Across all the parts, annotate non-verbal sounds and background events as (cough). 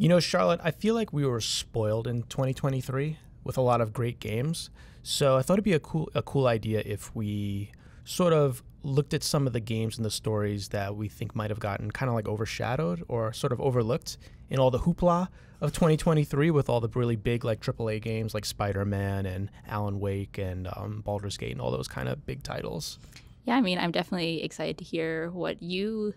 You know, Charlotte, I feel like we were spoiled in 2023 with a lot of great games. So I thought it'd be a cool a cool idea if we sort of looked at some of the games and the stories that we think might have gotten kind of like overshadowed or sort of overlooked in all the hoopla of 2023 with all the really big like AAA games like Spider-Man and Alan Wake and um, Baldur's Gate and all those kind of big titles. Yeah, I mean, I'm definitely excited to hear what you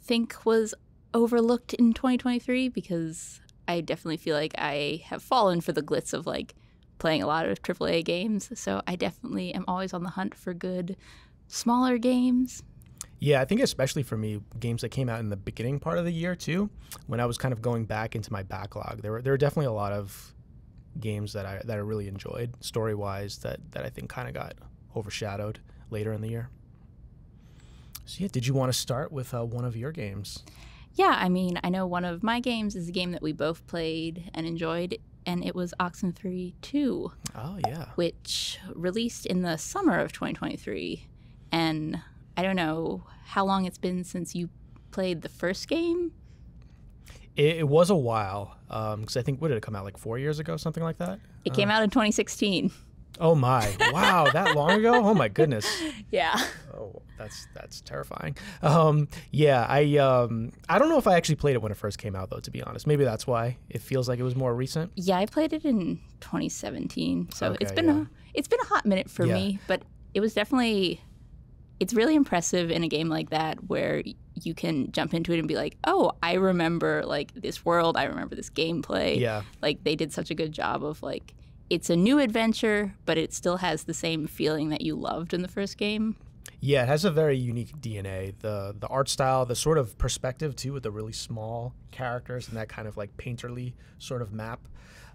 think was overlooked in 2023 because I definitely feel like I have fallen for the glitz of like playing a lot of AAA games. So I definitely am always on the hunt for good smaller games. Yeah, I think especially for me, games that came out in the beginning part of the year too, when I was kind of going back into my backlog, there were there were definitely a lot of games that I that I really enjoyed story wise that that I think kind of got overshadowed later in the year. So yeah, did you want to start with uh, one of your games? Yeah, I mean, I know one of my games is a game that we both played and enjoyed, and it was Oxenfree 2. Oh yeah, which released in the summer of 2023, and I don't know how long it's been since you played the first game. It, it was a while because um, I think what did it come out like four years ago, something like that. It uh, came out in 2016. Oh my! Wow, that long ago? Oh my goodness. Yeah. Oh, that's that's terrifying. Um, yeah, I um, I don't know if I actually played it when it first came out though. To be honest, maybe that's why it feels like it was more recent. Yeah, I played it in 2017, so okay, it's been yeah. a it's been a hot minute for yeah. me, but it was definitely it's really impressive in a game like that where you can jump into it and be like, "Oh, I remember like this world. I remember this gameplay." Yeah. Like they did such a good job of like it's a new adventure, but it still has the same feeling that you loved in the first game. Yeah, it has a very unique DNA. The the art style, the sort of perspective too, with the really small characters and that kind of like painterly sort of map,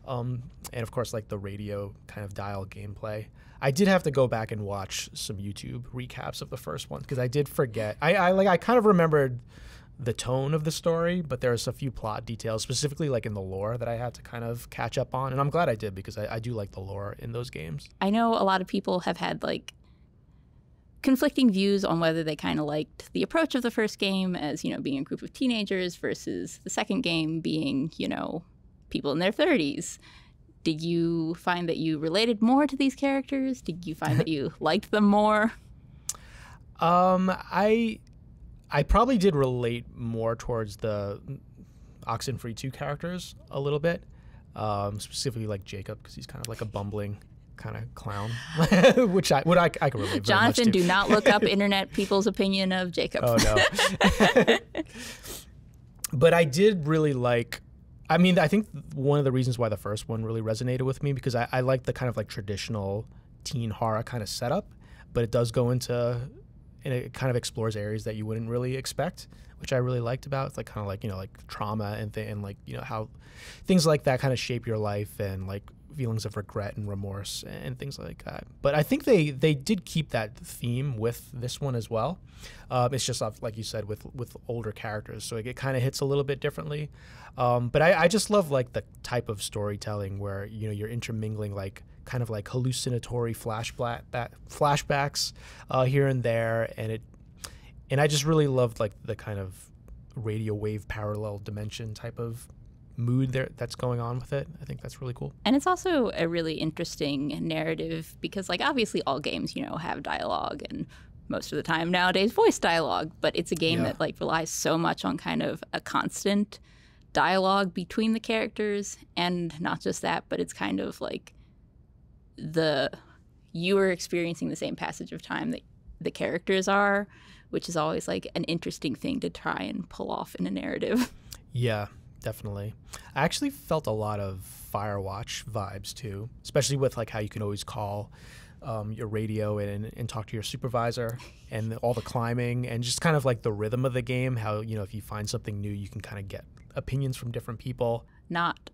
um, and of course like the radio kind of dial gameplay. I did have to go back and watch some YouTube recaps of the first one because I did forget. I, I like I kind of remembered the tone of the story, but there's a few plot details, specifically like in the lore, that I had to kind of catch up on, and I'm glad I did because I, I do like the lore in those games. I know a lot of people have had like conflicting views on whether they kind of liked the approach of the first game as you know being a group of teenagers versus the second game being you know people in their 30s did you find that you related more to these characters? Did you find that (laughs) you liked them more? Um, I I probably did relate more towards the Oxenfree 2 characters a little bit. Um, specifically like Jacob because he's kind of like a bumbling kind of clown, (laughs) which I would I, I can relate. Jonathan, do not look up (laughs) internet people's opinion of Jacob. Oh no. (laughs) but I did really like I mean, I think one of the reasons why the first one really resonated with me because I, I like the kind of like traditional teen horror kind of setup, but it does go into and it kind of explores areas that you wouldn't really expect, which I really liked about. It's like kind of like you know like trauma and th- and like you know how things like that kind of shape your life and like feelings of regret and remorse and things like that. But I think they they did keep that theme with this one as well. Um, it's just like you said with with older characters, so it kind of hits a little bit differently. Um, but I, I just love like the type of storytelling where you know you're intermingling like kind of like hallucinatory flashback flashbacks uh, here and there, and it and I just really loved like the kind of radio wave parallel dimension type of mood there that's going on with it. I think that's really cool. And it's also a really interesting narrative because like obviously all games, you know, have dialogue and most of the time nowadays voice dialogue, but it's a game yeah. that like relies so much on kind of a constant dialogue between the characters and not just that, but it's kind of like the you are experiencing the same passage of time that the characters are, which is always like an interesting thing to try and pull off in a narrative. (laughs) Yeah, definitely. I actually felt a lot of Firewatch vibes too, especially with like how you can always call um, your radio and, and talk to your supervisor and all the climbing and just kind of like the rhythm of the game. How, you know, if you find something new, you can kind of get opinions from different people. Not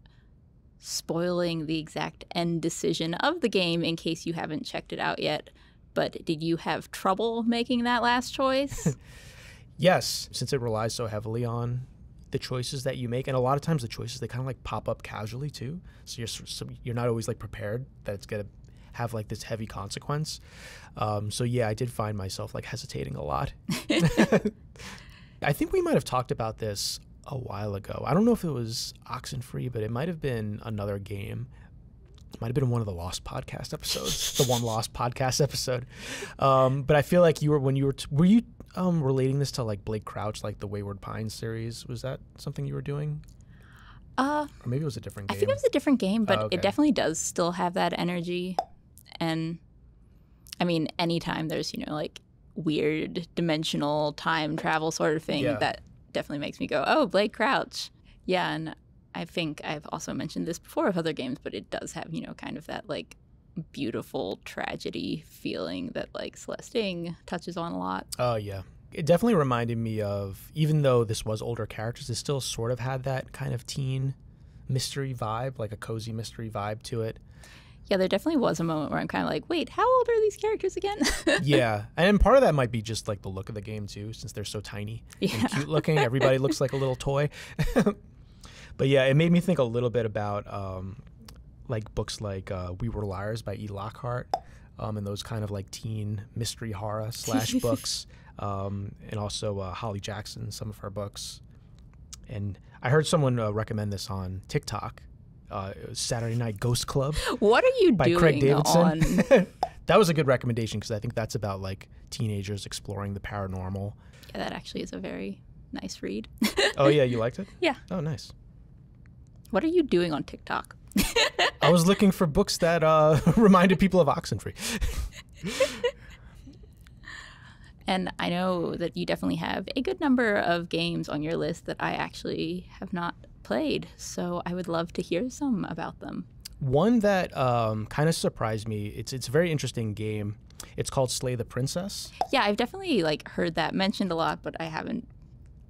spoiling the exact end decision of the game in case you haven't checked it out yet. But did you have trouble making that last choice? (laughs) yes, since it relies so heavily on the choices that you make, and a lot of times the choices they kind of like pop up casually too. So you're so you're not always like prepared that it's gonna have like this heavy consequence. Um, so yeah, I did find myself like hesitating a lot. (laughs) (laughs) I think we might have talked about this a while ago. I don't know if it was Oxenfree, but it might have been another game. It might have been one of the Lost podcast episodes, the one (laughs) Lost podcast episode. Um, but I feel like you were when you were t- were you um, relating this to like Blake Crouch, like the Wayward Pines series. Was that something you were doing? Uh, or maybe it was a different game. I think it was a different game, but Oh, okay. it definitely does still have that energy. And I mean, anytime there's, you know, like weird dimensional time travel sort of thing, Yeah. that definitely makes me go, oh, Blake Crouch. Yeah. And I think I've also mentioned this before of other games, but it does have, you know, kind of that like beautiful tragedy feeling that like Celestine touches on a lot. Oh yeah. It definitely reminded me of even though this was older characters, it still sort of had that kind of teen mystery vibe, like a cozy mystery vibe to it. Yeah, there definitely was a moment where I'm kind of like, wait, how old are these characters again? (laughs) yeah. And part of that might be just like the look of the game too, since they're so tiny Yeah. and cute looking. Everybody looks like a little toy. (laughs) but yeah, it made me think a little bit about um, like books like uh, We Were Liars by E. Lockhart. Um, and those kind of like teen mystery horror slash (laughs) books, um, and also uh, Holly Jackson, some of her books. And I heard someone uh, recommend this on TikTok. Uh, Saturday Night Ghost Club what are you by doing Craig Davidson. on (laughs) that was a good recommendation because I think that's about like teenagers exploring the paranormal. Yeah, that actually is a very nice read. (laughs) Oh yeah, you liked it? Yeah. Oh nice. what are you doing on TikTok? I was looking for books that uh, (laughs) reminded people of Oxenfree. And I know that you definitely have a good number of games on your list that I actually have not played. So I would love to hear some about them. One that um, kind of surprised me. It's it's a very interesting game. It's called Slay the Princess. Yeah, I've definitely like heard that mentioned a lot, but I haven't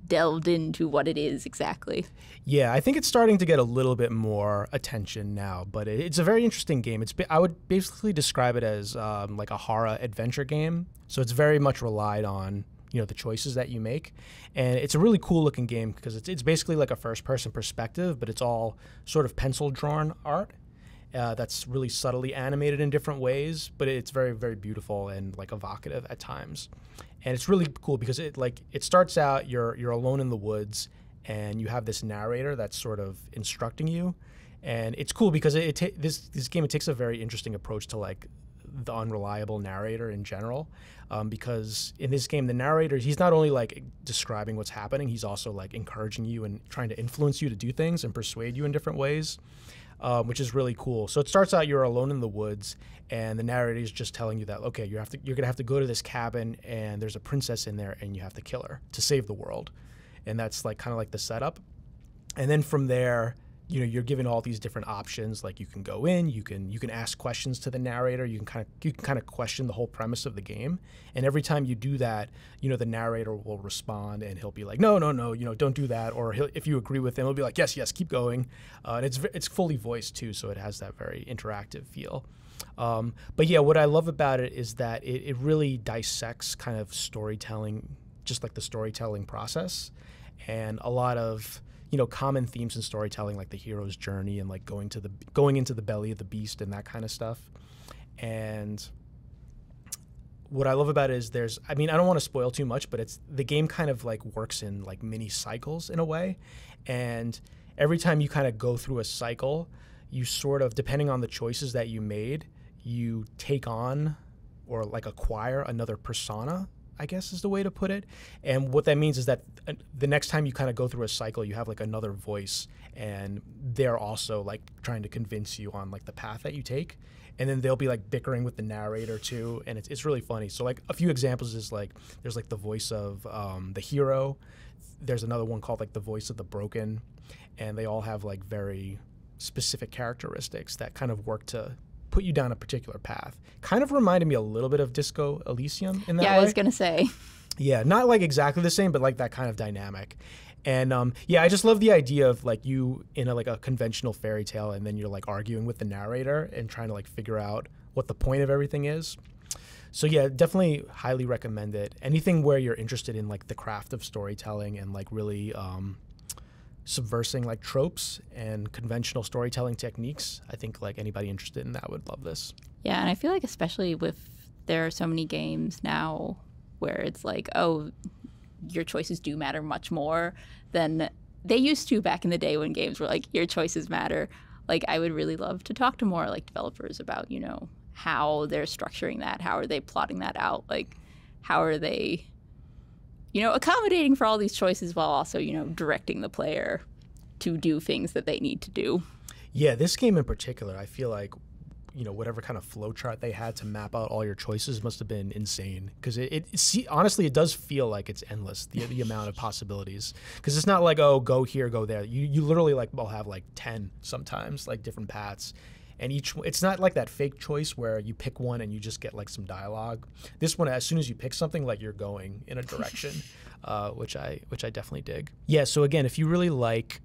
delved into what it is exactly. Yeah, I think it's starting to get a little bit more attention now, but it, it's a very interesting game. It's I would basically describe it as um, like a horror adventure game. So it's very much relied on you know the choices that you make, and it's a really cool looking game because it's it's basically like a first person perspective, but it's all sort of pencil drawn art. Uh, that's really subtly animated in different ways, but it's very very beautiful and like evocative at times. And it's really cool because it like it starts out you're you're alone in the woods and you have this narrator that's sort of instructing you, and it's cool because it, it ta- this this game it takes a very interesting approach to like the unreliable narrator in general, um, because in this game the narrator he's not only like describing what's happening, he's also like encouraging you and trying to influence you to do things and persuade you in different ways. Um, which is really cool. So it starts out you're alone in the woods, and the narrator is just telling you that okay, you have to you're gonna have to go to this cabin, and there's a princess in there, and you have to kill her to save the world, and that's like kind of like the setup. And then from there, you know, you're given all these different options. Like you can go in, you can you can ask questions to the narrator, you can kind of you can kind of question the whole premise of the game. And every time you do that, you know, the narrator will respond and he'll be like, no, no, no, you know, don't do that. Or if you agree with him, he'll be like, yes, yes, keep going. Uh, and it's it's fully voiced too, so it has that very interactive feel. Um, but yeah, what I love about it is that it, it really dissects kind of storytelling, just like the storytelling process, and a lot of you know common themes in storytelling, like the hero's journey and like going to the going into the belly of the beast and that kind of stuff. And what I love about it is there's I mean I don't want to spoil too much, but it's the game kind of like works in like mini cycles in a way, and every time you kind of go through a cycle, you sort of depending on the choices that you made, you take on or like acquire another persona. I guess is the way to put it. And what that means is that uh, the next time you kind of go through a cycle, you have like another voice, and they're also like trying to convince you on like the path that you take. And then they'll be like bickering with the narrator too and it's, it's really funny. So like a few examples is like there's like the voice of um, the hero. There's another one called like the voice of the broken and they all have like very specific characteristics that kind of work to put you down a particular path kind of reminded me a little bit of disco elysium in that yeah, way I was gonna say. yeah, not like exactly the same, but like that kind of dynamic. And um, yeah, I just love the idea of like you in a, like a conventional fairy tale, and then you're like arguing with the narrator and trying to like figure out what the point of everything is. So yeah, definitely highly recommend it. Anything where you're interested in like the craft of storytelling and like really um, subversing like tropes and conventional storytelling techniques, I think like anybody interested in that would love this. Yeah, and I feel like especially with there are so many games now where it's like, oh, your choices do matter much more than they used to back in the day when games were like your choices matter. Like I would really love to talk to more like developers about, you know, how they're structuring that, how are they plotting that out? Like how are they you know, accommodating for all these choices while also, you know, directing the player to do things that they need to do. Yeah, this game in particular, I feel like you know whatever kind of flowchart they had to map out all your choices must have been insane. Because it, it see, honestly it does feel like it's endless the, the amount of (laughs) possibilities. Because it's not like oh go here go there. You you literally like will have like 10 sometimes like different paths and each it's not like that fake choice where you pick one and you just get like some dialogue this one as soon as you pick something like you're going in a direction (laughs) uh, which i which i definitely dig yeah so again if you really like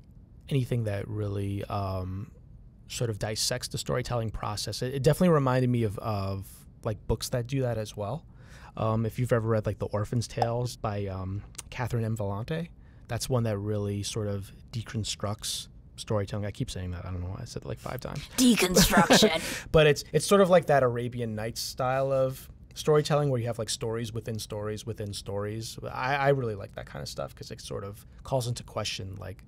anything that really um, sort of dissects the storytelling process. It, it definitely reminded me of, of like books that do that as well. Um, if you've ever read like The Orphan's Tales by um, Catherynne M. Valente, that's one that really sort of deconstructs storytelling. I keep saying that. I don't know why I said it like five times. (laughs) Deconstruction. but it's it's sort of like that Arabian Nights style of storytelling where you have like stories within stories within stories. I, I really like that kind of stuff because it sort of calls into question like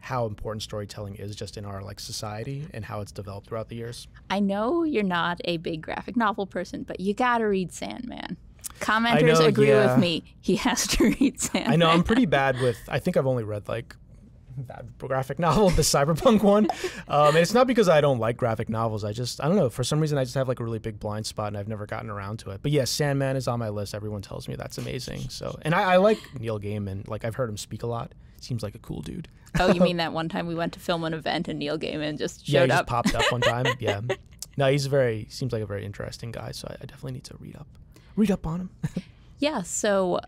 how important storytelling is just in our like society and how it's developed throughout the years. I know you're not a big graphic novel person, but you got to read Sandman. Commenters know, agree yeah. with me. He has to (laughs) read Sandman. I know I'm pretty bad with. I think I've only read like that graphic novel, the cyberpunk one. Um, and it's not because I don't like graphic novels. I just I don't know. For some reason, I just have like a really big blind spot, and I've never gotten around to it. But yeah, Sandman is on my list. Everyone tells me that's amazing. So, and I, I like Neil Gaiman. Like I've heard him speak a lot. Seems like a cool dude. oh, you mean (laughs) that one time we went to film an event and Neil Gaiman just showed yeah, he up? just popped up one time. (laughs) yeah. No, he's very seems like a very interesting guy. So I, I definitely need to read up, read up on him. (laughs) yeah. So,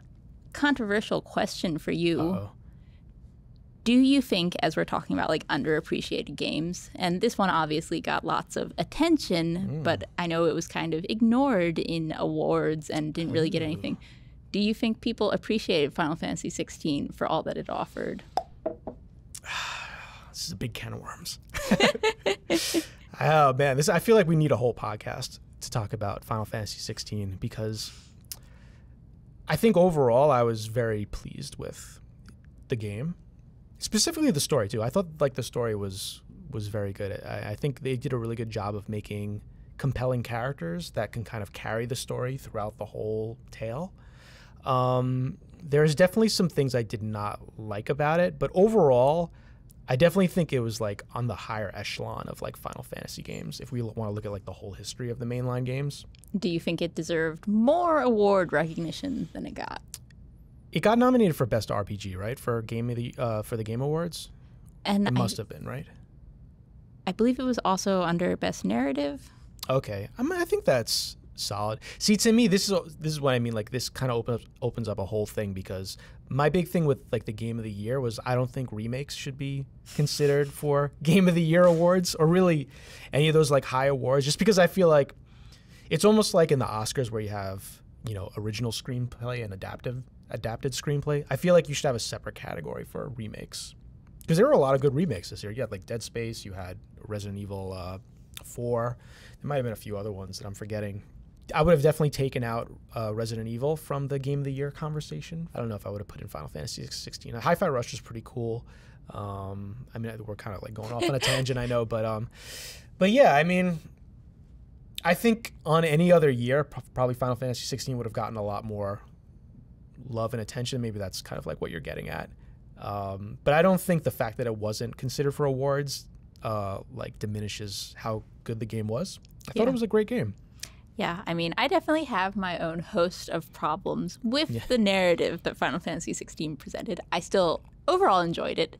controversial question for you. Uh-oh. Do you think, as we're talking about like underappreciated games, and this one obviously got lots of attention, mm. but I know it was kind of ignored in awards and didn't really get anything. Do you think people appreciated Final Fantasy 16 for all that it offered? (sighs) this is a big can of worms. (laughs) oh man, this I feel like we need a whole podcast to talk about Final Fantasy 16 because I think overall I was very pleased with the game, specifically the story too. I thought like the story was was very good. I, I think they did a really good job of making compelling characters that can kind of carry the story throughout the whole tale. Um, there's definitely some things I did not like about it, but overall, I definitely think it was like on the higher echelon of like Final Fantasy games. If we want to look at like the whole history of the mainline games, do you think it deserved more award recognition than it got? It got nominated for best RPG, right? For game of the uh, for the Game Awards, and it must I, have been right. I believe it was also under best narrative. Okay, I mean, I think that's solid. See, to me, this is this is what I mean. Like this kind of opens opens up a whole thing because my big thing with like the game of the year was I don't think remakes should be considered for (laughs) game of the year awards or really any of those like high awards. Just because I feel like it's almost like in the Oscars where you have you know original screenplay and adaptive adapted screenplay. I feel like you should have a separate category for remakes because there were a lot of good remakes this year. You had like Dead Space, you had Resident Evil uh, Four. There might have been a few other ones that I'm forgetting. I would have definitely taken out uh, Resident Evil from the Game of the Year conversation. I don't know if I would have put in Final Fantasy 16. Hi-Fi Rush is pretty cool. Um, I mean, we're kind of like going off on a (laughs) tangent, I know, but um, but yeah, I mean, I think on any other year, probably Final Fantasy 16 would have gotten a lot more love and attention. Maybe that's kind of like what you're getting at. Um, but I don't think the fact that it wasn't considered for awards uh, like diminishes how good the game was. I yeah. thought it was a great game. Yeah, I mean, I definitely have my own host of problems with yeah. the narrative that Final Fantasy XVI presented. I still overall enjoyed it,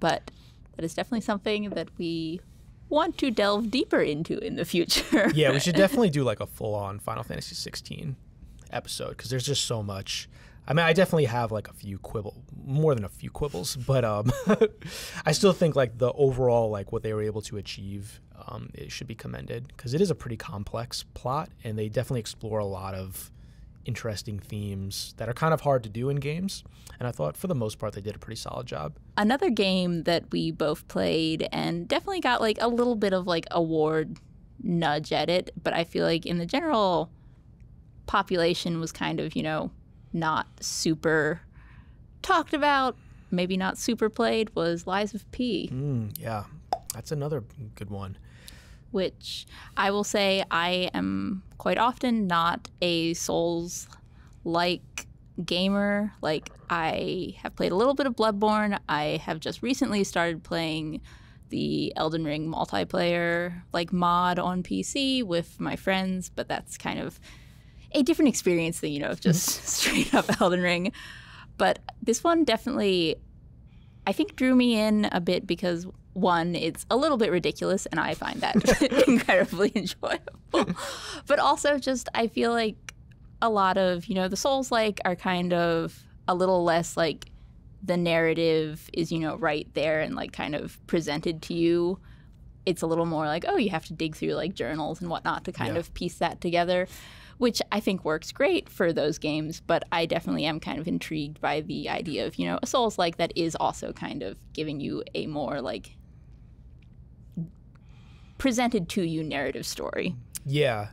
but that is definitely something that we want to delve deeper into in the future. yeah, we should (laughs) definitely do like a full on Final Fantasy 16 episode because there's just so much. I mean, I definitely have like a few quibble, more than a few quibbles, but um, (laughs) I still think like the overall like what they were able to achieve um, it should be commended because it is a pretty complex plot, and they definitely explore a lot of interesting themes that are kind of hard to do in games. And I thought for the most part they did a pretty solid job. Another game that we both played and definitely got like a little bit of like award nudge at it, but I feel like in the general population was kind of, you know, not super talked about maybe not super played was Lies of P. Mm, yeah, that's another good one. Which I will say I am quite often not a Souls like gamer. Like I have played a little bit of Bloodborne. I have just recently started playing the Elden Ring multiplayer like mod on PC with my friends, but that's kind of a different experience than you know just mm-hmm. (laughs) straight up Elden Ring. But this one definitely, I think, drew me in a bit because one, it's a little bit ridiculous, and I find that (laughs) (laughs) incredibly enjoyable. but also, just I feel like a lot of you know the Souls like are kind of a little less like the narrative is you know right there and like kind of presented to you. It's a little more like oh you have to dig through like journals and whatnot to kind Yeah. of piece that together which I think works great for those games, but I definitely am kind of intrigued by the idea of, you know, a Souls like that is also kind of giving you a more like presented to you narrative story. Yeah.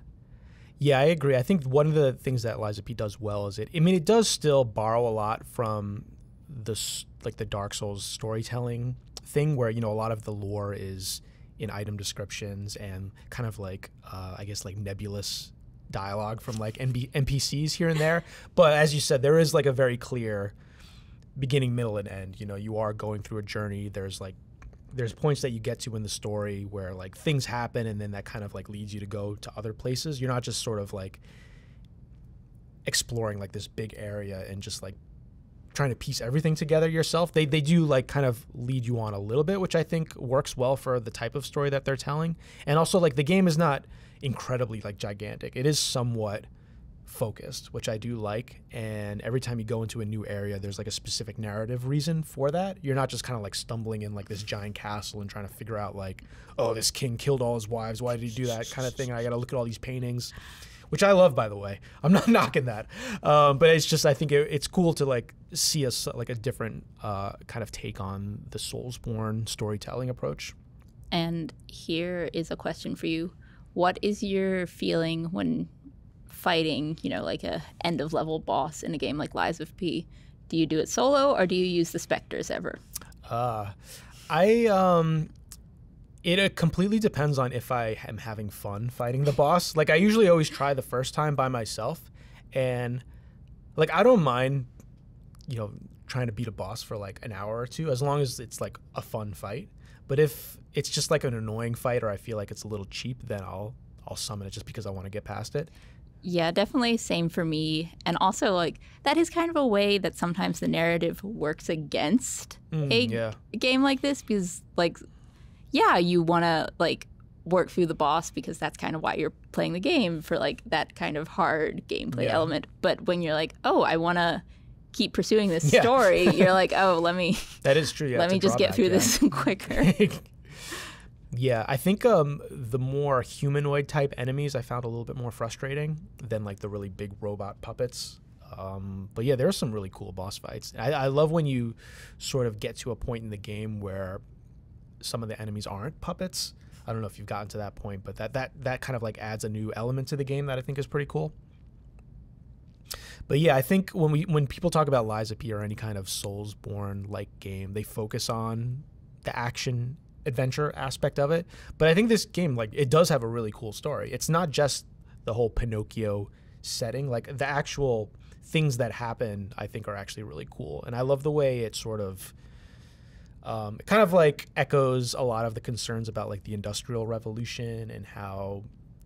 Yeah, I agree. I think one of the things that Lies of P does well is it. I mean, it does still borrow a lot from the like the Dark Souls storytelling thing, where you know a lot of the lore is in item descriptions and kind of like uh, I guess like nebulous dialogue from like NB- NPCs here and there. (laughs) But as you said, there is like a very clear beginning, middle, and end. You know, you are going through a journey. There's like there's points that you get to in the story where like things happen and then that kind of like leads you to go to other places. You're not just sort of like exploring like this big area and just like trying to piece everything together yourself. They they do like kind of lead you on a little bit, which I think works well for the type of story that they're telling. And also like the game is not incredibly like gigantic. It is somewhat focused, which I do like. And every time you go into a new area, there's like a specific narrative reason for that. You're not just kind of like stumbling in like this giant castle and trying to figure out like, oh, this king killed all his wives. Why did he do that kind of thing? And I got to look at all these paintings, which I love, by the way. (laughs) I'm not knocking that, um, but it's just I think it, it's cool to like see a s- like a different uh, kind of take on the Soulsborne storytelling approach. And here is a question for you. What is your feeling when fighting, you know, like a end of level boss in a game like Lies of P? Do you do it solo or do you use the specters ever? Uh, I um, it uh, completely depends on if I am having fun fighting the boss. Like I usually always try the first time by myself, and like I don't mind, you know, trying to beat a boss for like an hour or two as long as it's like a fun fight. But if it's just like an annoying fight or I feel like it's a little cheap, then I'll I'll summon it just because I want to get past it. Yeah, definitely same for me. And also like that is kind of a way that sometimes the narrative works against Mm, a yeah. game like this because like yeah, you want to like work through the boss because that's kind of why you're playing the game for like that kind of hard gameplay Yeah. element. But when you're like, "Oh, I want to keep pursuing this Yeah. story." you're like, (laughs) "Oh, let me That is true. Yeah, let me just get through yeah. this (laughs) quicker." (laughs) yeah, I think um, the more humanoid type enemies I found a little bit more frustrating than like the really big robot puppets. Um, but yeah, there are some really cool boss fights. I, I love when you sort of get to a point in the game where some of the enemies aren't puppets. I don't know if you've gotten to that point, but that that that kind of like adds a new element to the game that I think is pretty cool. But yeah, I think when we when people talk about Lies P or any kind of Soulsborne like game, they focus on the action adventure aspect of it. But I think this game like it does have a really cool story. It's not just the whole Pinocchio setting, like the actual things that happen I think are actually really cool. And I love the way it sort of um, it kind of like echoes a lot of the concerns about like the industrial revolution and how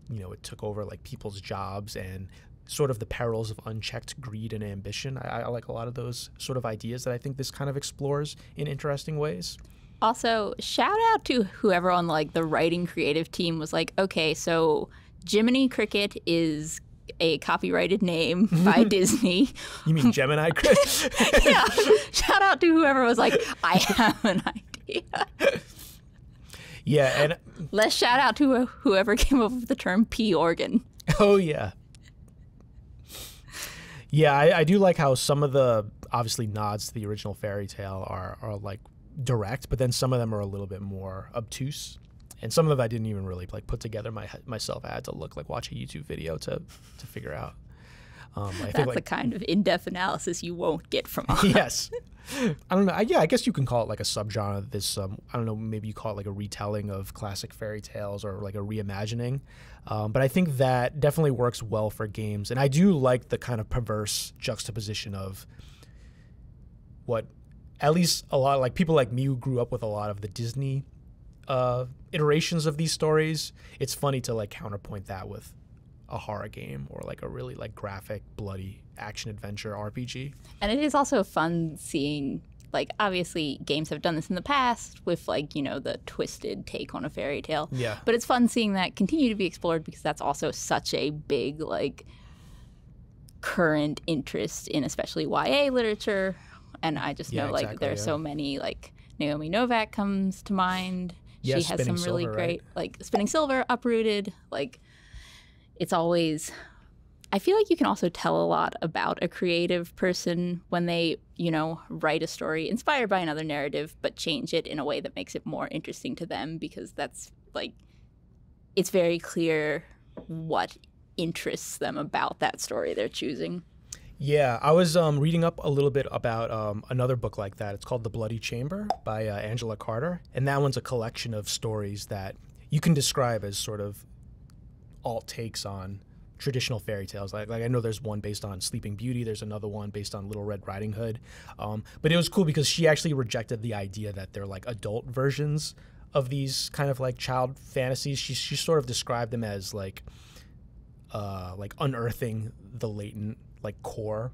you know it took over like people's jobs and sort of the perils of unchecked greed and ambition. I, I like a lot of those sort of ideas that I think this kind of explores in interesting ways. Also, shout out to whoever on like the writing creative team was like, okay, so Jiminy Cricket is a copyrighted name by (laughs) Disney. You mean Gemini, Cricket? (laughs) yeah. Shout out to whoever was like, I have an idea. yeah, and Let's shout out to whoever came up with the term P organ. oh yeah, yeah. I, I do like how some of the obviously nods to the original fairy tale are are like direct, but then some of them are a little bit more obtuse. And some of them I didn't even really like put together my myself. I had to look like watch a YouTube video to to figure out. Um, That's like, the kind of in-depth analysis you won't get from (laughs) us. yes. I don't know. I, yeah, I guess you can call it like a subgenre. This, um, I don't know, maybe you call it like a retelling of classic fairy tales or like a reimagining. Um, but I think that definitely works well for games, and I do like the kind of perverse juxtaposition of what, at least a lot of, like people like me who grew up with a lot of the Disney uh, iterations of these stories. It's funny to like counterpoint that with a horror game or like a really like graphic, bloody action adventure RPG. And it is also fun seeing like obviously games have done this in the past with like you know the twisted take on a fairy tale yeah but it's fun seeing that continue to be explored because that's also such a big like current interest in especially ya literature and i just know like there are yeah. so many like naomi Novik comes to mind yeah, she has some really silver, great right? like spinning silver uprooted like it's always I feel like you can also tell a lot about a creative person when they, you know, write a story inspired by another narrative, but change it in a way that makes it more interesting to them because that's like, it's very clear what interests them about that story they're choosing. Yeah, I was um, reading up a little bit about um, another book like that. It's called The Bloody Chamber by uh, Angela Carter. And that one's a collection of stories that you can describe as sort of alt takes on traditional fairy tales. Like, like I know there's one based on Sleeping Beauty. There's another one based on Little Red Riding Hood. Um, but it was cool because she actually rejected the idea that they're like adult versions of these kind of like child fantasies. She she sort of described them as like uh, like unearthing the latent like core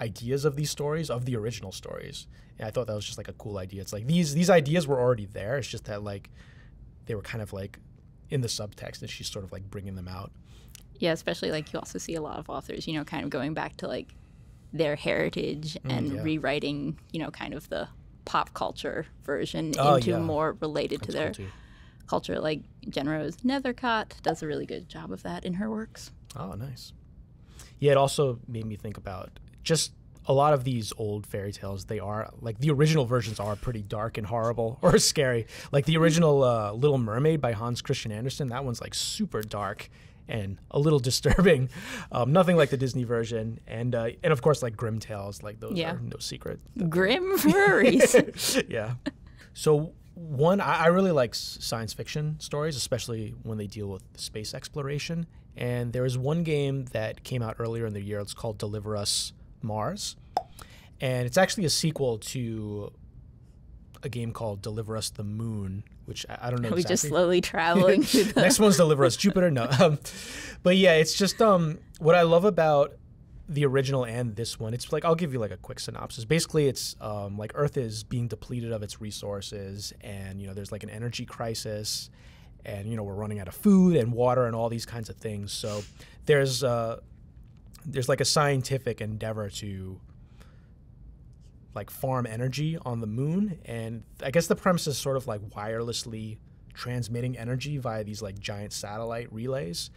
ideas of these stories of the original stories. And I thought that was just like a cool idea. It's like these these ideas were already there. It's just that like they were kind of like in the subtext and she's sort of like bringing them out. Yeah, especially like you also see a lot of authors, you know, kind of going back to like their heritage mm, and yeah. rewriting, you know, kind of the pop culture version oh, into yeah. more related That's to their cool culture. Like Jen Rose Nethercott does a really good job of that in her works. Oh, nice. Yeah, it also made me think about just a lot of these old fairy tales they are like the original versions are pretty dark and horrible (laughs) or scary like the original uh, little mermaid by hans christian andersen that one's like super dark and a little (laughs) disturbing. Um, nothing like the Disney version, and uh, and of course like Grimm tales, like those yeah. are no secret. Grim (laughs) furries. yeah. So one, I, I really like science fiction stories, especially when they deal with space exploration. And there is one game that came out earlier in the year. It's called Deliver Us Mars, and it's actually a sequel to a game called Deliver Us the Moon, which I, don't know. Are we just slowly (laughs) traveling? the... Next one's Deliver Us Jupiter. No, (laughs) um, but yeah, it's just um, what I love about the original and this one. It's like I'll give you like a quick synopsis. Basically, it's um, like Earth is being depleted of its resources, and you know there's like an energy crisis, and you know we're running out of food and water and all these kinds of things. So there's uh, there's like a scientific endeavor to like farm energy on the moon. And I guess the premise is sort of like wirelessly transmitting energy via these like giant satellite relays.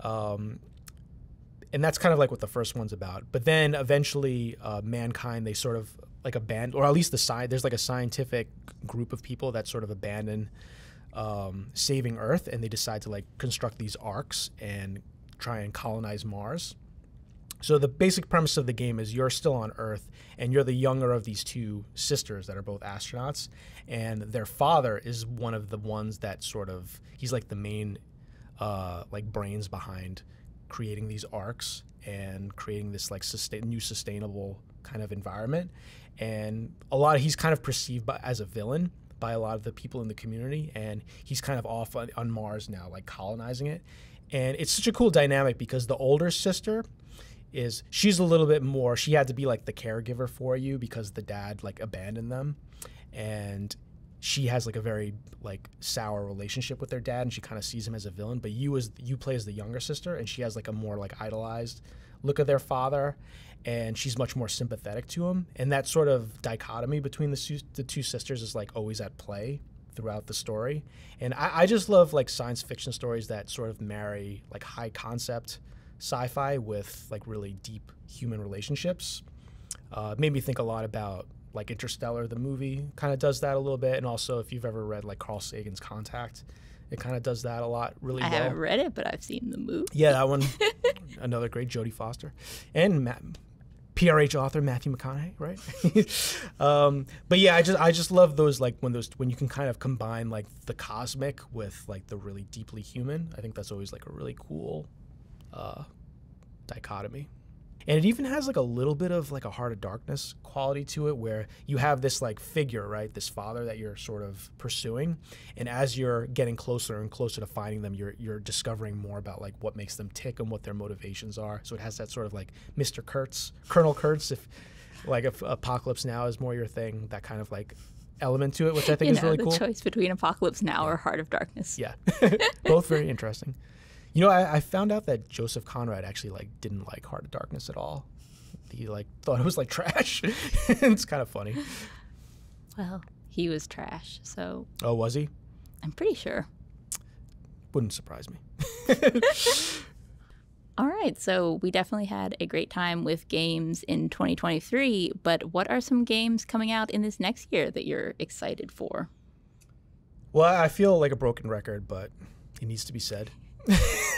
Um, and that's kind of like what the first one's about. But then eventually, uh, mankind they sort of like abandon, or at least the side. There's like a scientific group of people that sort of abandon um, saving Earth, and they decide to like construct these arks and try and colonize Mars. So the basic premise of the game is you're still on Earth, and you're the younger of these two sisters that are both astronauts, and their father is one of the ones that sort of he's like the main uh, like brains behind creating these arks and creating this like sustain, new sustainable kind of environment. And a lot of he's kind of perceived by, as a villain by a lot of the people in the community, and he's kind of off on, on Mars now, like colonizing it. And it's such a cool dynamic because the older sister is she's a little bit more she had to be like the caregiver for you because the dad like abandoned them. And she has like a very like sour relationship with their dad and she kind of sees him as a villain. But you as you play as the younger sister and she has like a more like idolized look at their father and she's much more sympathetic to him and that sort of dichotomy between the, the two sisters is like always at play throughout the story and I, I just love like science fiction stories that sort of marry like high concept sci-fi with like really deep human relationships. Uh, made me think a lot about like Interstellar, the movie, kind of does that a little bit, and also if you've ever read like Carl Sagan's Contact, It kind of does that a lot really I well. haven't read it, but I've seen the movie. Yeah, that one. (laughs) another great Jodie Foster, and Matt, PRH author Matthew McConaughey, right? (laughs) um, but yeah, I just I just love those like when those when you can kind of combine like the cosmic with like the really deeply human. I think that's always like a really cool uh, dichotomy. And it even has like a little bit of like a heart of darkness quality to it where you have this like figure, right? This father that you're sort of pursuing. And as you're getting closer and closer to finding them, you're you're discovering more about like what makes them tick and what their motivations are. So it has that sort of like Mr. Kurtz, Colonel Kurtz, if like if Apocalypse Now is more your thing, that kind of like element to it, which I think you is know, really the cool. choice between Apocalypse Now or Heart of Darkness. Yeah, (laughs) both very interesting. You know, I, I, found out that Joseph Conrad actually like didn't like Heart of Darkness at all. He like (laughs) thought it was like trash. (laughs) it's kind of funny. Well, he was trash, so. Oh, was he? I'm pretty sure. Wouldn't surprise me. (laughs) All right, so we definitely had a great time with games in 2023, but what are some games coming out in this next year that you're excited for? Well, I feel like a broken record, but it needs to be said.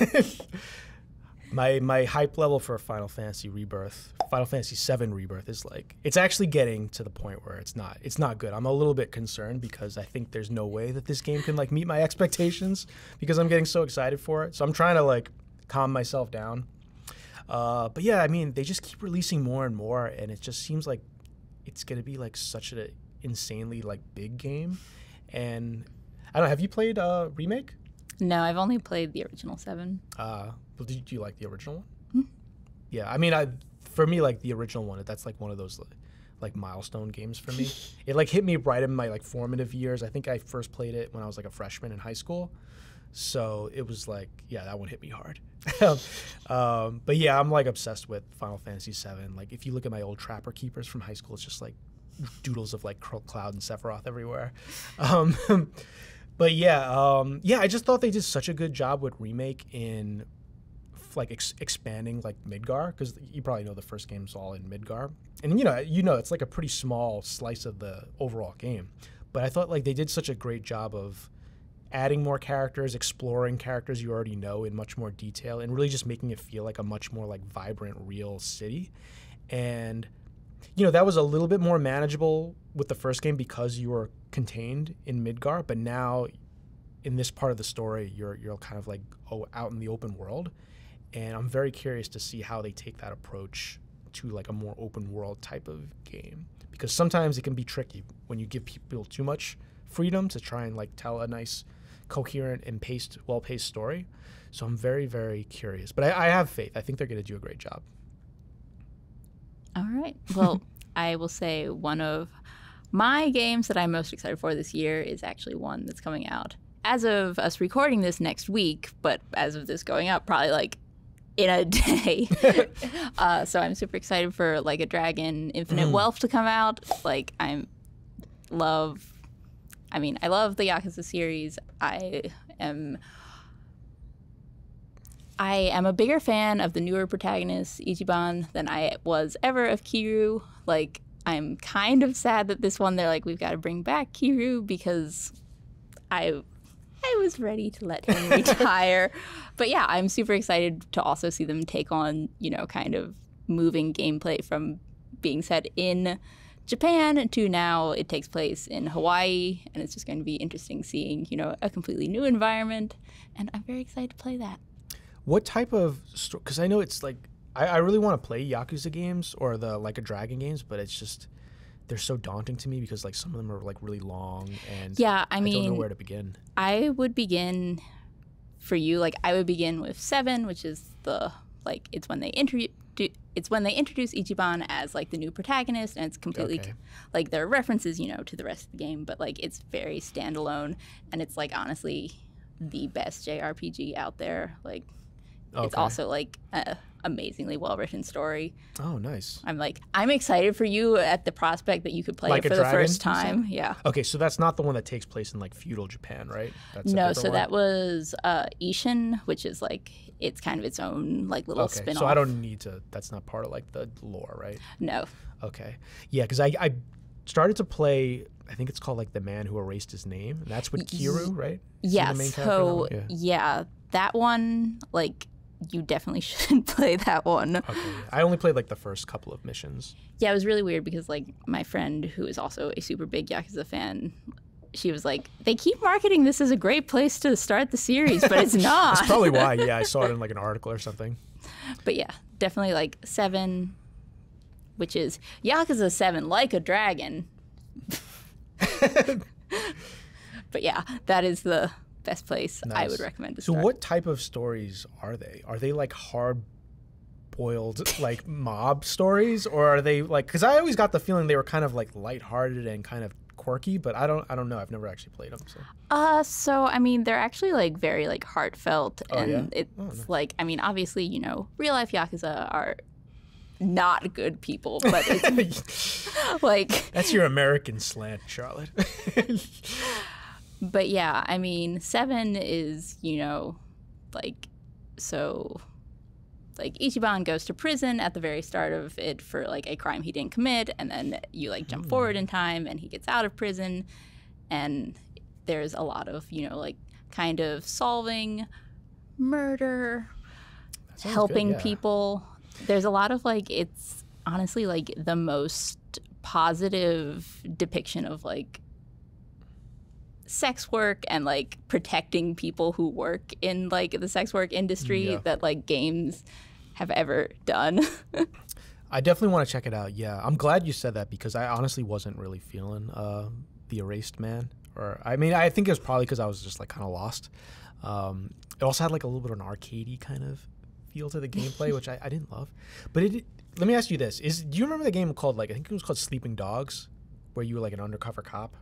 (laughs) my my hype level for Final Fantasy Rebirth, Final Fantasy VII Rebirth is like it's actually getting to the point where it's not it's not good. I'm a little bit concerned because I think there's no way that this game can like meet my expectations because I'm getting so excited for it. So I'm trying to like calm myself down. Uh, but yeah, I mean they just keep releasing more and more, and it just seems like it's gonna be like such an insanely like big game. And I don't know. Have you played uh, remake? No, I've only played the original seven. Uh, but did you like the original one? Hmm? Yeah, I mean, I for me like the original one. That's like one of those like milestone games for me. (laughs) it like hit me right in my like formative years. I think I first played it when I was like a freshman in high school. So it was like, yeah, that one hit me hard. (laughs) um, but yeah, I'm like obsessed with Final Fantasy VII. Like, if you look at my old Trapper Keepers from high school, it's just like doodles of like Cloud and Sephiroth everywhere. (laughs) Um, but yeah, um, yeah, I just thought they did such a good job with remake in like ex- expanding like Midgar because you probably know the first game's all in Midgar, and you know you know it's like a pretty small slice of the overall game. But I thought like they did such a great job of adding more characters, exploring characters you already know in much more detail, and really just making it feel like a much more like vibrant, real city. And you know that was a little bit more manageable with the first game because you were contained in Midgar, but now in this part of the story, you're you're kind of like oh, out in the open world, and I'm very curious to see how they take that approach to like a more open world type of game. Because sometimes it can be tricky when you give people too much freedom to try and like tell a nice coherent and paced well paced story. So i'm very very curious. But i, I have faith. I think they're going to do a great job all right (laughs) well i will say one of my games that i'm most excited for this year is actually one that's coming out as of us recording this next week but as of this going up probably like in a (laughs) day. (laughs) uh, so I'm super excited for like a Dragon Infinite mm. Wealth to come out. Like I'm love. I mean, I love the Yakuza series. I am. I am a bigger fan of the newer protagonist Ichiban than I was ever of Kiryu. Like I'm kind of sad that this one they're like we've got to bring back Kiryu because I I was ready to let him (laughs) retire. but yeah, I'm super excited to also see them take on, you know, kind of moving gameplay from being set in Japan to now it takes place in Hawaii. And it's just going to be interesting seeing, you know, a completely new environment. And I'm very excited to play that. What type of story? Because I know it's like, I, I really want to play Yakuza games or the Like a Dragon games, but it's just they're so daunting to me because like some of them are like really long and yeah i mean I don't know where to begin i would begin for you like i would begin with seven which is the like it's when they introduce it's when they introduce ichiban as like the new protagonist and it's completely okay. like there are references you know to the rest of the game but like it's very standalone and it's like honestly the best jrpg out there like okay. it's also like a amazingly well written story. Oh, nice. I'm like, I'm excited for you at the prospect that you could play like it for the first time. Yeah. Okay, so that's not the one that takes place in like feudal Japan, right? That's no, so one? that was uh, Ishin, which is like it's kind of its own like little okay, spin-off. So I don't need to. That's not part of like the lore, right? No. Okay. Yeah, because I, I started to play I think it's called like the man who erased his name. And that's with Kiryu, right? Is yeah. So yeah. yeah, that one like you definitely (laughs) shouldn't play that one. Okay. I only played like the first couple of missions. Yeah, it was really weird because like my friend who is also a super big Yakuza fan, she was like, "They keep marketing this as a great place to start the series, but it's (laughs) not." That's probably why. (laughs) Yeah, I saw it in like an article or something. But yeah, definitely like 7 which is Yakuza 7 like a dragon. but yeah, that is the best place nice. I would recommend to so start. what type of stories are they? Are they like hard boiled (laughs) like mob stories or are they like cuz I always got the feeling they were kind of like lighthearted and kind of quirky, but I don't I don't know. I've never actually played them. So. Uh so I mean they're actually like very like heartfelt oh, and yeah? it's oh, nice. like I mean obviously, you know, real life yakuza are not good people, but it's (laughs) (laughs) like That's your American slant, Charlotte. But yeah, I mean, 7 is, you know, like so like Ichiban goes to prison at the very start of it for like a crime he didn't commit and then you like jump forward hmm. in time and he gets out of prison and there's a lot of, you know, like kind of solving murder, helping good, yeah. people there's a lot of like it's honestly like the most positive depiction of like sex work and like protecting people who work in like the sex work industry yeah. that like games have ever done. (laughs) I definitely want to check it out. Yeah, I'm glad you said that because I honestly wasn't really feeling uh, the Erased Man. Or I mean, I think it was probably because I was just like kind of lost. Um, it also had like a little bit of an arcadey kind of feel to the gameplay, which I, I didn't love. But it. Let me ask you this: Is do you remember the game called like I think it was called Sleeping Dogs, where you were like an undercover cop?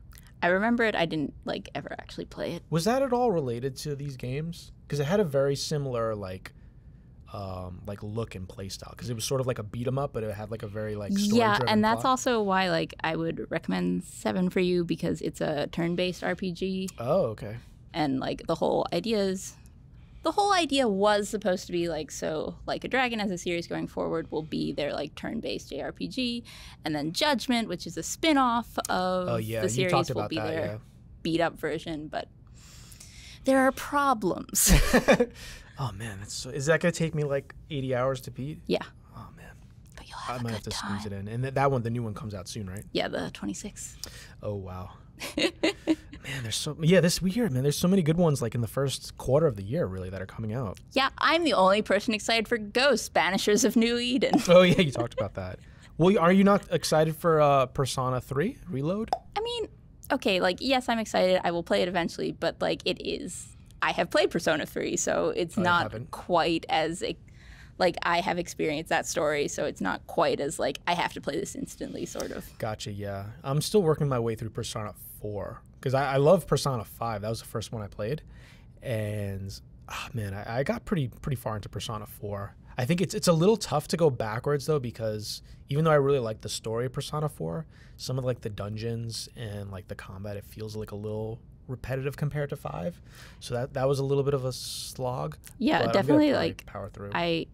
I remember it. I didn't like ever actually play it. Was that at all related to these games? Because it had a very similar like. Um, like look and play style because it was sort of like a beat 'em up, but it had like a very like yeah, and that's plot. also why like I would recommend Seven for you because it's a turn-based RPG. Oh, okay. And like the whole idea is the whole idea was supposed to be like so like a dragon as a series going forward will be their like turn-based jrpg and then judgment which is a spin-off of oh, yeah, the series will be that, their yeah. beat up version but there are problems. (laughs) Oh man so, is that gonna take me like 80 hours to beat? Yeah. Oh man. But you'll have I might have to time. squeeze it in and th- that one the new one comes out soon right? Yeah the 26th oh wow (laughs) man, there's so yeah, this weird man. There's so many good ones like in the first quarter of the year, really, that are coming out. Yeah, I'm the only person excited for Ghost Banishers of New Eden. oh yeah, you talked about that. Well, are you not excited for uh, Persona 3 Reload? I mean, okay, like yes, I'm excited. I will play it eventually, but like it is. I have played Persona 3, so it's not quite as like I have experienced that story, so it's not quite as like I have to play this instantly, sort of. Gotcha. Yeah, I'm still working my way through Persona Four because I, I, love Persona Five. That was the first one I played, and oh, man, I, I got pretty pretty far into Persona Four. I think it's it's a little tough to go backwards though because even though I really like the story of Persona 4, some of like the dungeons and like the combat it feels like a little repetitive compared to 5. So that that was a little bit of a slog. Yeah, definitely like power through. I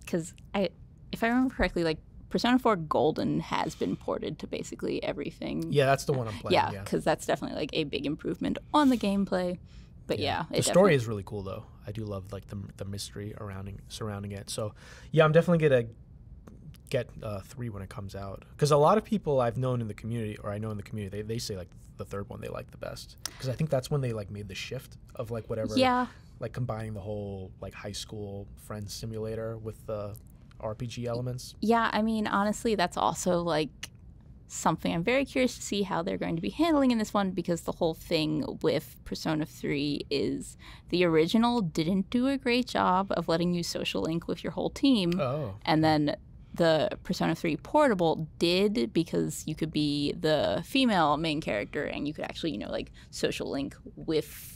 because I, if I remember correctly, like Persona 4 Golden has been ported to basically everything. Yeah, that's the one I'm playing. Yeah, because yeah. that's definitely like a big improvement on the gameplay. But yeah, yeah the story is really cool though. I do love like the the mystery surrounding surrounding it. So yeah, I'm definitely gonna get uh, three when it comes out because a lot of people I've known in the community or I know in the community they, they say like the third one they like the best because I think that's when they like made the shift of like whatever yeah like combining the whole like high school friends simulator with the RPG elements. Yeah, I mean, honestly, that's also like something I'm very curious to see how they're going to be handling in this one because the whole thing with Persona 3 is the original didn't do a great job of letting you social link with your whole team. Oh. And then the Persona 3 portable did because you could be the female main character and you could actually, you know, like social link with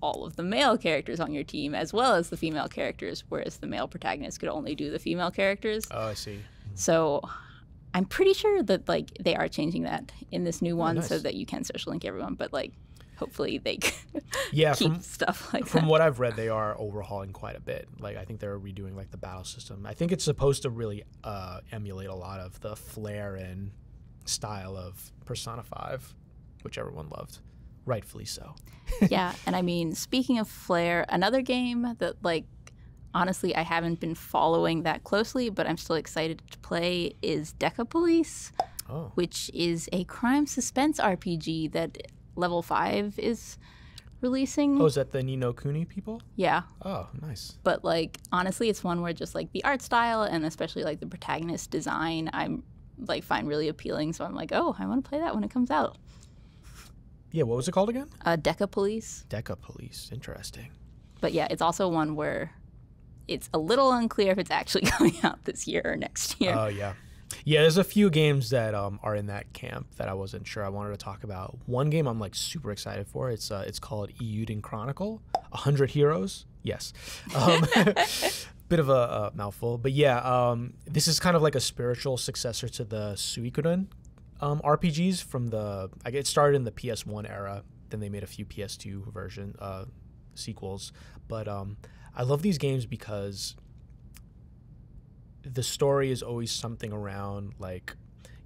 all of the male characters on your team as well as the female characters, whereas the male protagonist could only do the female characters. Oh, I see. So I'm pretty sure that like they are changing that in this new oh, one nice. so that you can social link everyone, but like hopefully they (laughs) yeah keep from, stuff like from that. what I've read, they are overhauling quite a bit. Like I think they're redoing like the battle system. I think it's supposed to really uh, emulate a lot of the flair and style of Persona Five which everyone loved, rightfully so. (laughs) yeah, and I mean, speaking of Flair, another game that like honestly I haven't been following that closely, but I'm still excited to play is Decapolice, Oh. which is a crime suspense RPG that Level Five is releasing. Oh, is that the Ni no Kuni people? Yeah, Oh, nice. but like honestly, it's one where just like the art style and especially like the protagonist design, I'm like find really appealing. So I'm like, oh, I want to play that when it comes out. Yeah, what was it called again? Uh, Decapolice. Deca Police. Interesting. But yeah, it's also one where it's a little unclear if it's actually (laughs) coming out this year or next year. Oh yeah, yeah. There's a few games that um, are in that camp that I wasn't sure I wanted to talk about. One game I'm like super excited for. It's uh, it's called Eiyuden Chronicle. A hundred heroes. Yes. (laughs) Um, (laughs) bit of a, a mouthful, but yeah. Um, this is kind of like a spiritual successor to the Suikoden um, RPGs from the. I get it started in the PS1 era. Then they made a few PS2 version uh, sequels, but um, I love these games because the story is always something around like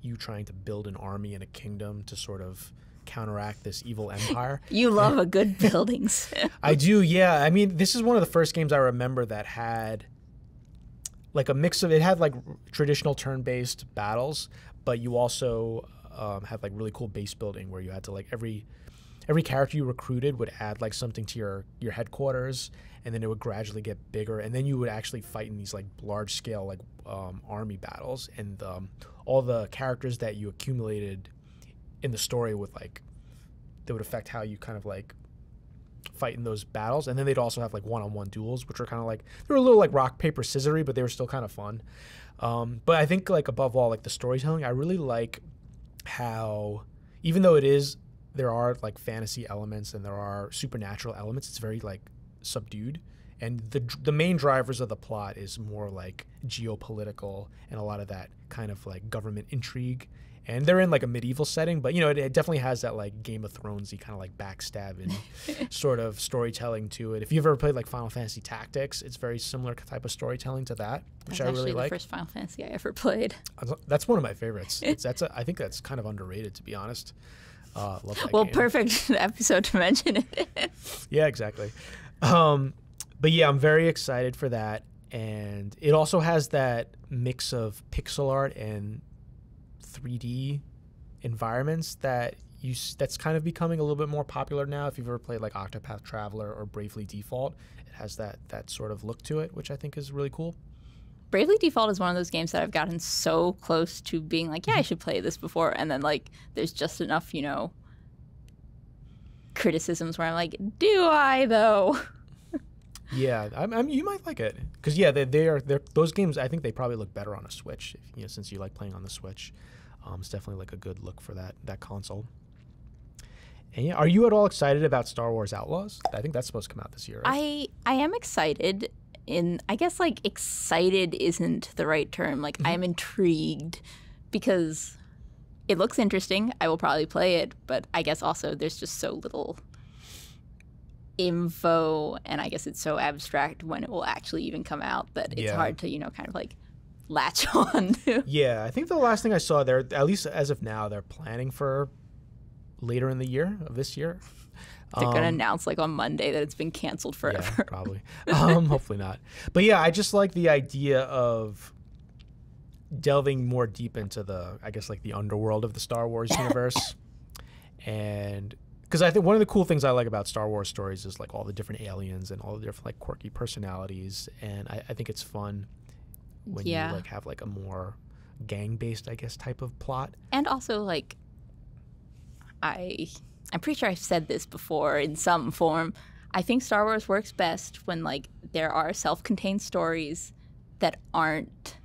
you trying to build an army and a kingdom to sort of counteract this evil (laughs) empire. You love a good (laughs) buildings. I do, yeah. I mean, this is one of the first games I remember that had like a mix of it had like traditional turn-based battles, but you also um, had like really cool base building where you had to like every every character you recruited would add like something to your your headquarters and then it would gradually get bigger and then you would actually fight in these like large scale like um, army battles and um, all the characters that you accumulated in the story would like that would affect how you kind of like fight in those battles. And then they'd also have like one-on-one duels which were kind of like they were a little like rock paper scissory but they were still kind of fun. Um, but i think like above all like the storytelling i really like how even though it is there are like fantasy elements and there are supernatural elements it's very like subdued. And the the main drivers of the plot is more like geopolitical and a lot of that kind of like government intrigue and they're in like a medieval setting but you know it, it definitely has that like game of thronesy kind of like backstabbing (laughs) sort of storytelling to it if you've ever played like final fantasy tactics it's very similar type of storytelling to that which That's i actually really the like first Final Fantasy I ever played. that's one of my favorites (laughs) it's, that's a, i think that's kind of underrated to be honest uh, love that Well, game. perfect (laughs) episode to mention it. Yeah, exactly. Um, but yeah, I'm very excited for that, and it also has that mix of pixel art and 3D environments that you that's kind of becoming a little bit more popular now. If you've ever played like Octopath Traveler or Bravely Default, it has that that sort of look to it, which I think is really cool. Bravely Default is one of those games that I've gotten so close to being like, yeah, I mm-hmm. should play this before, and then like, there's just enough, you know, criticisms where I'm like, do I though? (laughs) Yeah, I, I mean, you might like it because yeah, they, they are they're, those games. I think they probably look better on a Switch. If, you know, since you like playing on the Switch, um, it's definitely like a good look for that that console. And yeah, are you at all excited about Star Wars Outlaws? I think that's supposed to come out this year. Right? I I am excited. In I guess like excited isn't the right term. Like I am intrigued because it looks interesting. I will probably play it, but I guess also there's just so little info and I guess it's so abstract when it will actually even come out that it's Yeah. hard to, you know, kind of like latch (laughs) on to. yeah, I think the last thing I saw there, at least as of now, they're planning for later in the year of this year. (laughs) They're gonna Um, announce like on Monday that it's been canceled forever. Yeah, (laughs) probably. um, hopefully not. But yeah, I just like the idea of delving more deep into the, I guess, like the underworld of the Star Wars universe. and because I think one of the cool things I like about Star Wars stories is like all the different aliens and all the different like quirky personalities. And I, I think it's fun when Yeah. you like have like a more gang based, I guess, type of plot. and also like i i'm pretty sure i've said this before in some form i think star wars works best when like there are self-contained stories that aren't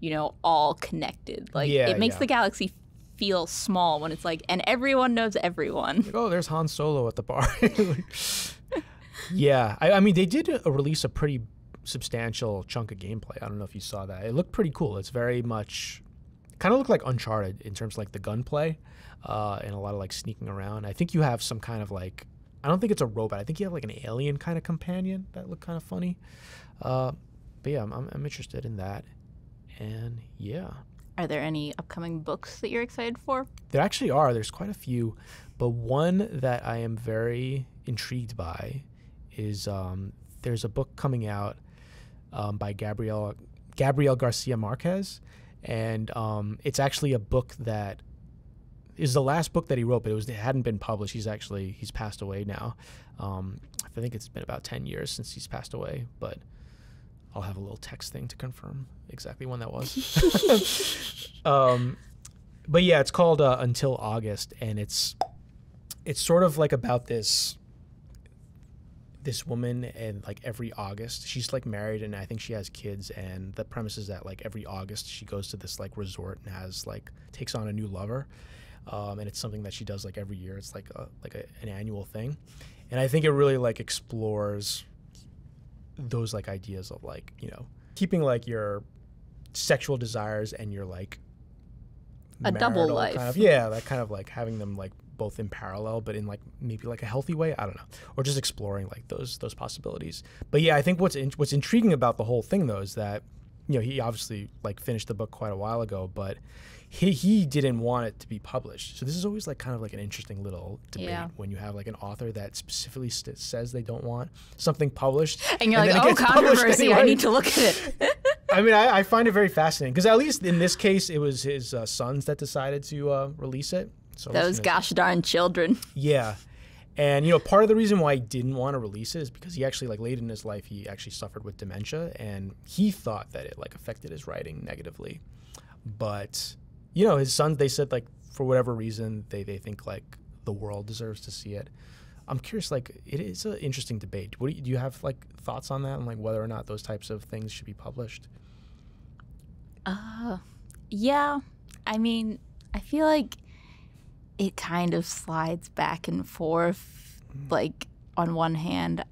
you know all connected like Yeah, it makes yeah. the galaxy feel small when it's like and everyone knows everyone Like, oh, there's Han Solo at the bar. (laughs) yeah, I, I mean, they did uh, release a pretty substantial chunk of gameplay. I don't know if you saw that. It looked pretty cool. It's very much kind of looked like Uncharted in terms of like the gunplay uh, and a lot of like sneaking around. I think you have some kind of like I don't think it's a robot. I think you have like an alien kind of companion that looked kind of funny. Uh, but yeah, I'm, I'm interested in that. And yeah, Are there any upcoming books that you're excited for? There actually are. There's quite a few, but one that I am very intrigued by is um, there's a book coming out um, by Gabriel Gabriel Garcia Marquez, and um, it's actually a book that is the last book that he wrote, but it was it hadn't been published. He's actually he's passed away now. Um, I think it's been about ten years since he's passed away, but I'll have a little text thing to confirm exactly when that was. (laughs) um, but yeah, it's called uh, Until August, and it's it's sort of like about this this woman and like every August. She's like married and I think she has kids and the premise is that like every August she goes to this like resort and has like takes on a new lover. Um, and it's something that she does like every year. It's like a, like a, an annual thing. And I think it really like explores those like ideas of like you know keeping like your sexual desires and your like a double life kind of, yeah that kind of like having them like both in parallel but in like maybe like a healthy way i don't know. Or just exploring like those those possibilities. But yeah i think what's in, what's intriguing about the whole thing though is that you know he obviously like finished the book quite a while ago but he he didn't want it to be published so this is always like kind of like an interesting little debate Yeah. when you have like an author that specifically st- says they don't want something published And you're then like, oh, controversy. I need to look at it. (laughs) (laughs) I mean, I, I find it very fascinating because at least in this case, it was his uh, sons that decided to uh, release it. So Those gosh darn children. (laughs) yeah, and you know, part of the reason why he didn't want to release it is because he actually like late in his life he actually suffered with dementia, and he thought that it like affected his writing negatively. But you know, his sons they said like for whatever reason they they think like the world deserves to see it. I'm curious, like it is an interesting debate. What do you, do you have like thoughts on that, and like whether or not those types of things should be published? Uh, yeah. I mean, I feel like it kind of slides back and forth. Like, on one hand,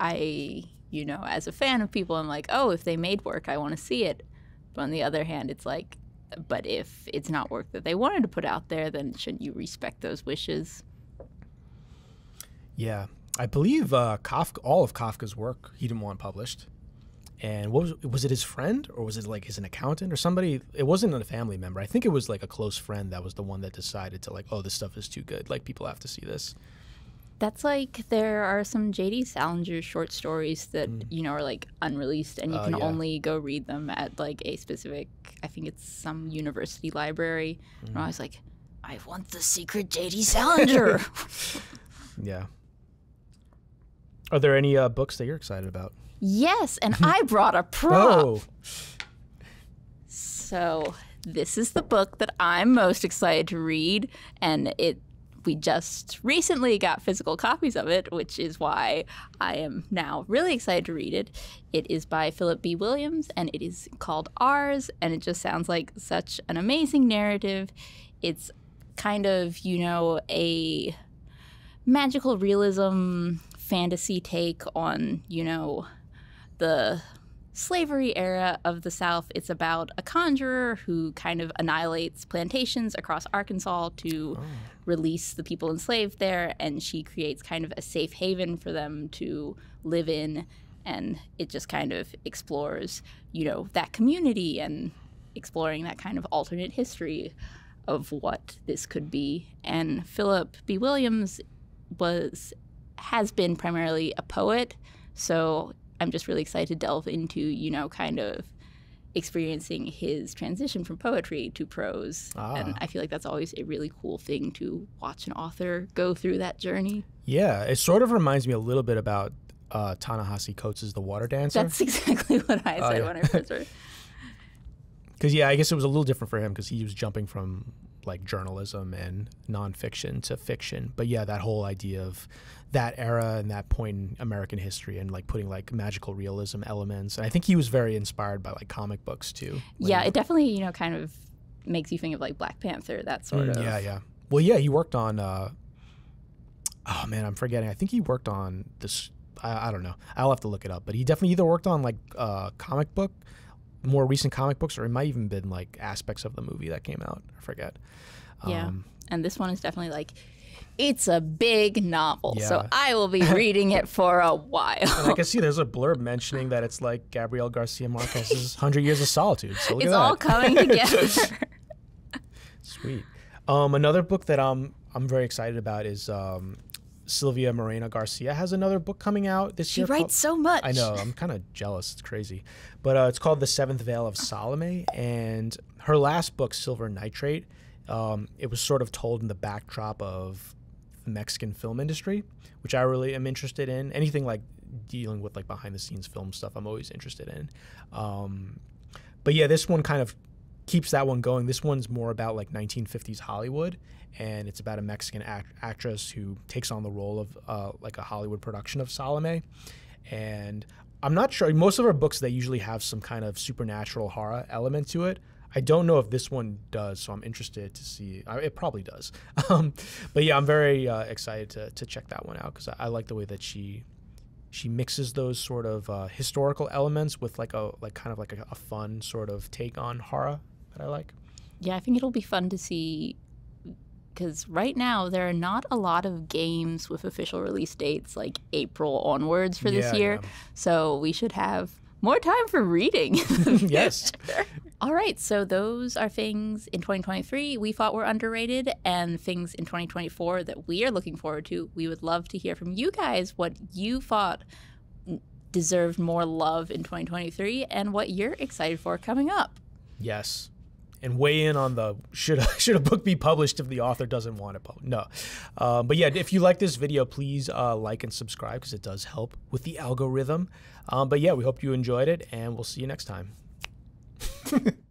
I, you know, as a fan of people, I'm like, oh, if they made work, I want to see it. But on the other hand, it's like, but if it's not work that they wanted to put out there, then shouldn't you respect those wishes? Yeah, I believe uh, Kafka, all of Kafka's work, he didn't want published. And what was was it his friend or was it like his an accountant or somebody? It wasn't a family member. I think it was like a close friend that was the one that decided to like, oh, this stuff is too good. Like people have to see this. That's like there are some J.D. Salinger short stories that you know are like unreleased, and you Uh, can yeah. only go read them at like a specific. I think it's some university library. And I was like, I want the secret J.D. Salinger. (laughs) (laughs) Yeah. Are there any uh, books that you're excited about? yes, and (laughs) I brought a prop. Oh, So this is the book that I'm most excited to read, and it. We just recently got physical copies of it, which is why I am now really excited to read it. It is by Philip B. Williams, and it is called Ours, and it just sounds like such an amazing narrative. It's kind of, you know, a magical realism fantasy take on, you know, the slavery era of the South. It's about a conjurer who kind of annihilates plantations across Arkansas to oh. release the people enslaved there, and she creates kind of a safe haven for them to live in. And it just kind of explores, you know, that community and exploring that kind of alternate history of what this could be. And Philip B. Williams was has been primarily a poet, so I'm just really excited to delve into, you know, kind of experiencing his transition from poetry to prose. And Ah. I feel like that's always a really cool thing to watch an author go through that journey. yeah. It sort of reminds me a little bit about uh, Ta-Nehisi Coates' The Water Dancer. That's (laughs) exactly what I Oh, said yeah. when I first heard. Because (laughs) yeah, I guess it was a little different for him because he was jumping from like journalism and nonfiction to fiction. But yeah, that whole idea of that era and that point in American history and like putting like magical realism elements. And I think he was very inspired by like comic books too. Yeah, it definitely, you know, kind of makes you think of like Black Panther, that sort Mm, of. Yeah, yeah. Well, yeah, he worked on. Uh, oh man, I'm forgetting. I think he worked on this. I, I don't know. I'll have to look it up. But he definitely either worked on like uh, comic book, more recent comic books, or it might even been like aspects of the movie that came out. I forget. Yeah. Um, And this one is definitely like, it's a big novel, so I will be (laughs) reading it for a while. and I can (laughs) see there's a blurb mentioning that it's like Gabriel Garcia Marquez's (laughs) Hundred Years of Solitude. So look it's all coming together. Sweet. Um, another book that I'm I'm very excited about is um, Silvia Moreno Garcia has another book coming out this she year. She writes so much. I know. I'm kind of jealous. It's crazy, but uh, it's called The Seventh Veil of Salome, and her last book, Silver Nitrate, um, it was sort of told in the backdrop of the Mexican film industry, which I really am interested in. Anything like dealing with like behind the scenes film stuff, I'm always interested in. Um, but yeah, this one kind of keeps that one going. This one's more about like 1950s Hollywood, and it's about a Mexican act- actress who takes on the role of uh, like a Hollywood production of Salome. And I'm not sure. Most of our books they usually have some kind of supernatural horror element to it. I don't know if this one does, so I'm interested to see. It probably does, (laughs) um, but yeah, I'm very uh, excited to to check that one out because I, I, like the way that she she mixes those sort of uh, historical elements with like a like kind of like a, a fun sort of take on horror that I like. Yeah, I think it'll be fun to see because right now there are not a lot of games with official release dates like April onwards for this year. Yeah. So we should have more time for reading. (laughs) (laughs) yes. All right, so those are things in 2023 we thought were underrated and things in 2024 that we are looking forward to. We would love to hear from you guys what you thought deserved more love in 2023 and what you're excited for coming up. Yes and weigh in on the should (laughs) should a book be published if the author doesn't want it published. No, um, but yeah, if you like this video, please uh, like and subscribe because it does help with the algorithm. Um, but yeah, we hope you enjoyed it, and we'll see you next time. (laughs)